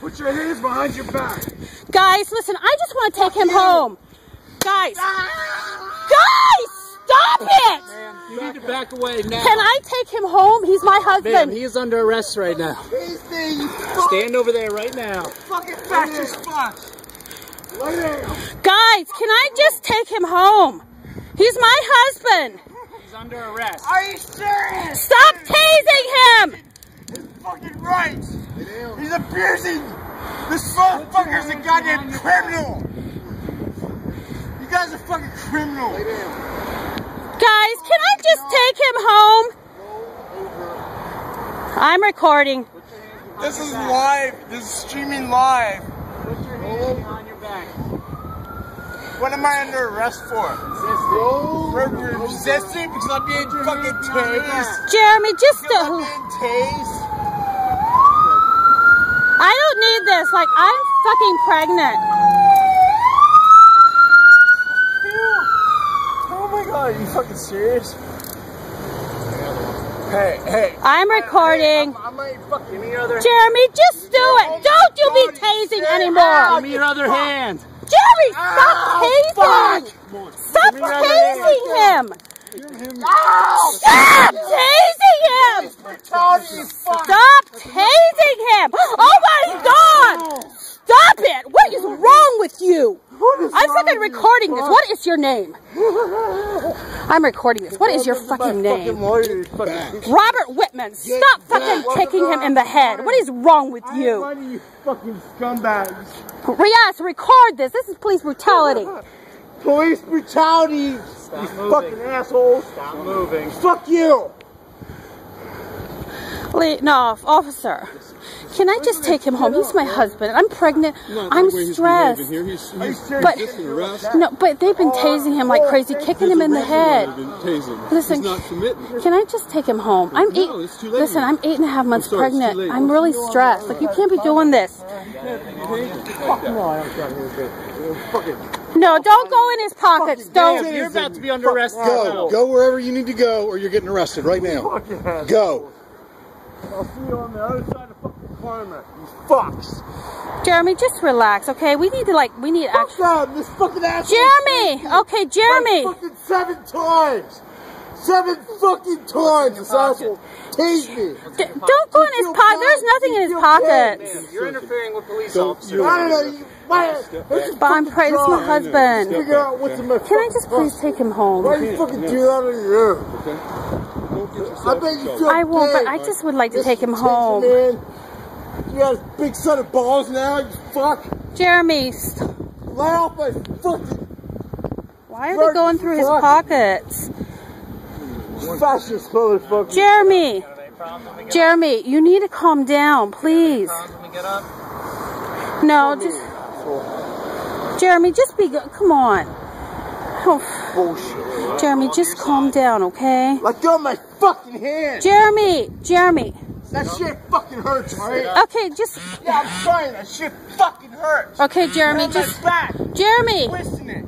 Put your hands behind your back. Guys, listen, I just want to take him home. Guys. Ah! Guys, stop it! You need to back away now. Can I take him home? He's my Ma'am, husband. he is under arrest right now. Stand over there right now. Fucking fascist fuck. Guys, can I just take him home? He's my husband. He's under arrest. Are you serious? Stop tasing him! His fucking rights. Abusing. This motherfucker's a goddamn criminal. You guys are fucking criminal. Guys, can I just take him home? I'm recording. This is live. This is streaming live. Put your hands behind your back. What am I under arrest for? For resisting because I'm being fucking tased. Jeremy, just Because I'm being tased. I don't need this. Like, I'm fucking pregnant. Oh my god, are you fucking serious? Hey, hey. I'm recording. I might fucking give me your other Jeremy, just do it. Don't you be tasing anymore. Give me your other hand. Jeremy, stop tasing. Stop tasing him. Stop tasing him. brutality, you fuck. Stop tasing him. Oh my god. Stop it. What is wrong with you? I'm fucking recording this. What is your name? I'm recording this. What is your fucking name? Robert Whitman. Stop fucking kicking him in the head. What is wrong with you? Money, you fucking scumbags. Yes, record this. This is police brutality. Police brutality, you moving. fucking assholes. Stop moving. Fuck you. Le- No, officer. Can I just take him home? He's my husband. I'm pregnant. I'm stressed. Are you serious? But no, but they've been tasing him like crazy, kicking him in the head. Listen, can I just take him home? I'm eight. No, it's too late. Listen, I'm eight and a half months sorry, it's too pregnant. I'm really stressed. Like you can't be doing this. No, don't go in his pockets. Don't. You're about to be under arrest. Go. Go wherever you need to go or you're getting arrested right now. Go. I'll see you on the other side of fucking climate. You fucks. Jeremy, just relax, okay? We need to like, we need Fuck action. that, this fucking asshole. Jeremy, okay, Jeremy. Like fucking seven times. Seven fucking times this asshole tased me. D- don't go in his pocket. There's nothing in his pockets. You're interfering with police Don't officers. I don't know. You, my, let's But I'm praying. This is my husband. Figure out what's in my Can I just please take him Why home? you fucking do that on your own? Don't get yourself I bet you feel I won't, but. I just would like to take him home. You. You got a big set of balls now, you fuck. Jeremy, Lay off my fucking why are they going through his pockets? fascist motherfucker. Jeremy, Jeremy, you need to calm down, please. No, just Jeremy, just be good. Come on. Oh, Bullshit. Jeremy, just calm down, okay? Let go of my fucking hand. Jeremy, Jeremy. That shit fucking hurts, alright? Okay, just Yeah, I'm trying. That shit fucking hurts. okay, Jeremy, On just my back. Jeremy. Twisting it.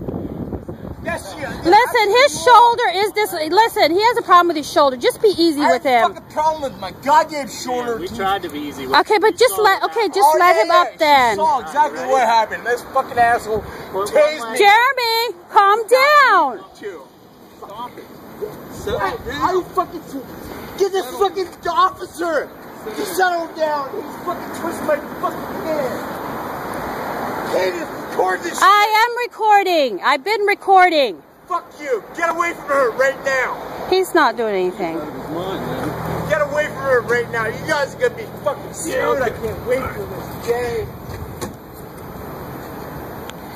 That shit. Listen, his shoulder is this. Listen, he has a problem with his shoulder. Just be easy with him. I with have a him. fucking problem with my goddamn shoulder. We too. tried to be easy with Okay, but just let. Okay, just Oh, let yeah, him yeah, up she then. saw exactly what happened. This fucking asshole tased me. Jeremy, calm down. too. Settle How down. you fucking get this fucking officer to settle down? He's fucking twisting my fucking hand. Hey, just record this shit. I am recording. I've been recording. Fuck you. Get away from her right now. He's not doing anything. It's. Get away from her right now. You guys are gonna be fucking sued. I can't wait for this day.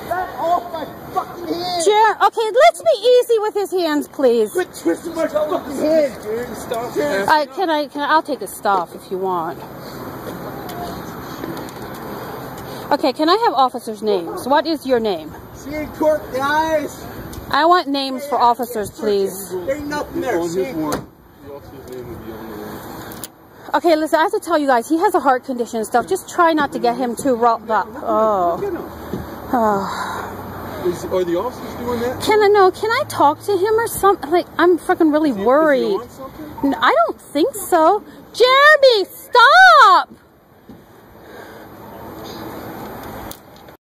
Get off my fucking hand. Jer- okay, let's be easy with his hands, please. Quit twisting my fucking hand, dude. Stop it. I can I can I'll take a stop if you want. Okay, can I have officers' names? What is your name? See in court, guys. I want names for officers, please. Ain't nothing there. See you his in court. warrant. The officer's name will be on the warrant. Okay, listen, I have to tell you guys, he has a heart condition and stuff. Just try not to get him too riled up. Oh. Look at him. oh. Is, are the officers doing that? Can I know? Can I talk to him or something? Like I'm freaking really Is he worried. on something? I don't think so. Jeremy, stop!